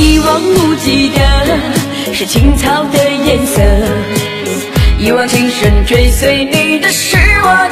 一望无际的是青草的颜色一往情深追随你的是我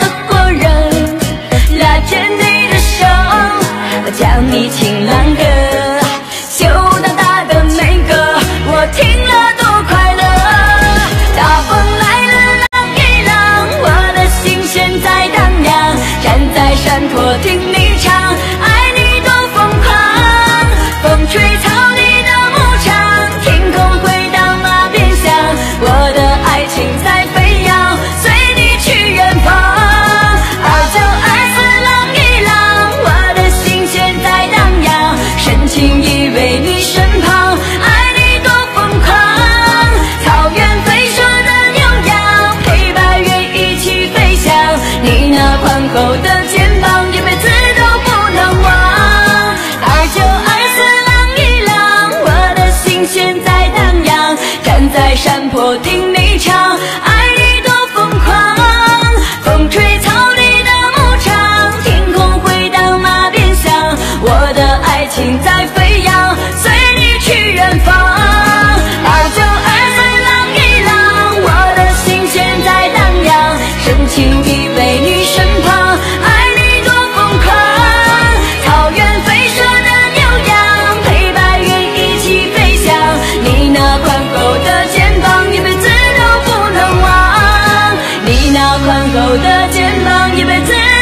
有的。够的肩膀，一辈子。